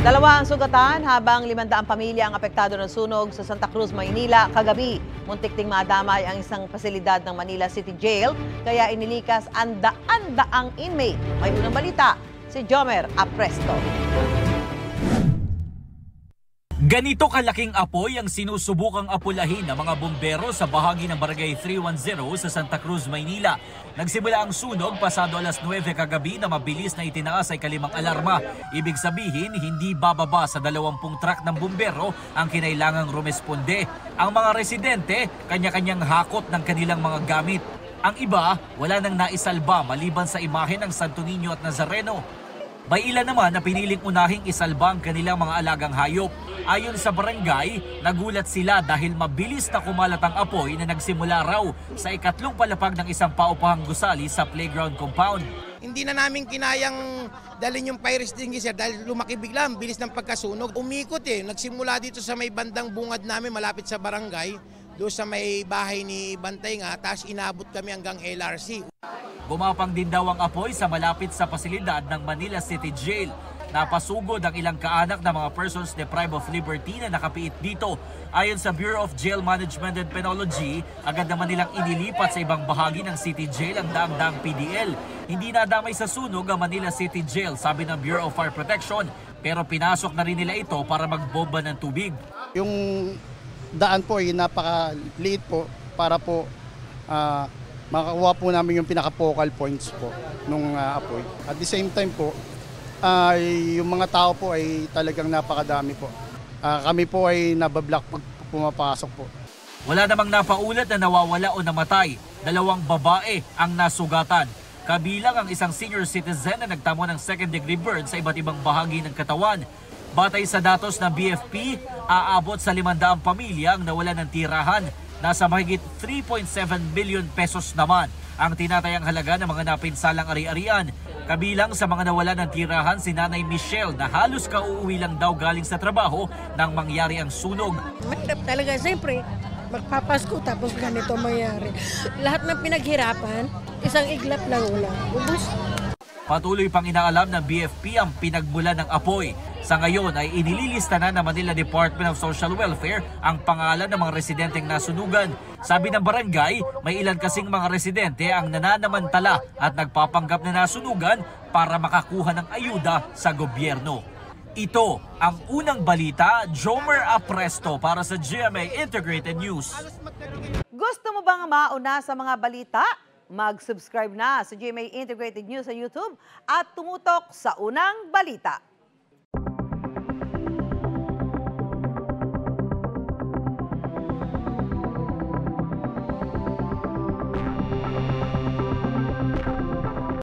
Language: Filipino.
Dalawa ang sugatan habang 500 pamilya ang apektado ng sunog sa Santa Cruz, Maynila kagabi. Muntik ting madamay ang isang pasilidad ng Manila City Jail kaya inilikas ang daan-daang inmate. May unang balita si Jomer Apresto. Ganito kalaking apoy ang sinusubukang apulahin ng mga bumbero sa bahagi ng Barangay 310 sa Santa Cruz, Maynila. Nagsimula ang sunog pasado alas 9 kagabi na mabilis na itinaas ay kalimang alarma. Ibig sabihin, hindi bababa sa 20 truck ng bumbero ang kinailangang rumesponde. Ang mga residente, kanya-kanyang hakot ng kanilang mga gamit. Ang iba, wala nang naisalba maliban sa imahe ng Santo Niño at Nazareno. May ilan naman na piniling unahing isalba ang kanilang mga alagang hayop. Ayon sa barangay, nagulat sila dahil mabilis na kumalat ang apoy na nagsimula raw sa ikatlong palapag ng isang paupahang gusali sa playground compound. Hindi na namin kinayang dalhin yung fire extinguisher dahil lumaki bigla bilis ng pagkasunog. Umikot eh, nagsimula dito sa may bandang bungad namin malapit sa barangay, doon sa may bahay ni Bantay nga, tapos inabot kami hanggang LRC. Gumapang din daw ang apoy sa malapit sa pasilidad ng Manila City Jail. Napasugod ang ilang kaanak ng mga persons deprived of liberty na nakapiit dito. Ayon sa Bureau of Jail Management and Penology, agad naman nilang inilipat sa ibang bahagi ng City Jail ang daang-daang PDL. Hindi nadamay sa sunog ang Manila City Jail, sabi ng Bureau of Fire Protection, pero pinasok na rin nila ito para magbomba ng tubig. Yung daan po ay napaka-liit po para po ah, makakuha po namin yung pinaka-focal points po nung ah, apoy. At the same time po, ay yung mga tao po ay talagang napakadami po. Ah, kami po ay nabablock pag pumapasok po. Wala namang napaulat na nawawala o namatay. Dalawang babae ang nasugatan. Kabilang ang isang senior citizen na nagtamo ng second degree burn sa iba't ibang bahagi ng katawan. Batay sa datos ng BFP, aabot sa 500 pamilya ang nawala ng tirahan. Nasa mahigit 3.7 billion pesos naman ang tinatayang halaga ng mga napinsalang ari-arian. Kabilang sa mga nawala ng tirahan si Nanay Michelle na halos kauuwi lang daw galing sa trabaho nang mangyari ang sunog. Mahirap talaga. Siyempre, magpapasko tapos ganito mangyari. Lahat ng pinaghirapan, isang iglap lang ulang. Ubus. Patuloy pang inaalam ng BFP ang pinagmula ng apoy. Sa ngayon ay inililista na ng Manila Department of Social Welfare ang pangalan ng mga residenteng nasunugan. Sabi ng barangay, may ilan kasing mga residente ang nananamantala at nagpapanggap na nasunugan para makakuha ng ayuda sa gobyerno. Ito ang unang balita, Jomer Apresto para sa GMA Integrated News. Gusto mo bang mauna sa mga balita? Mag-subscribe na sa GMA Integrated News sa YouTube at tumutok sa unang balita.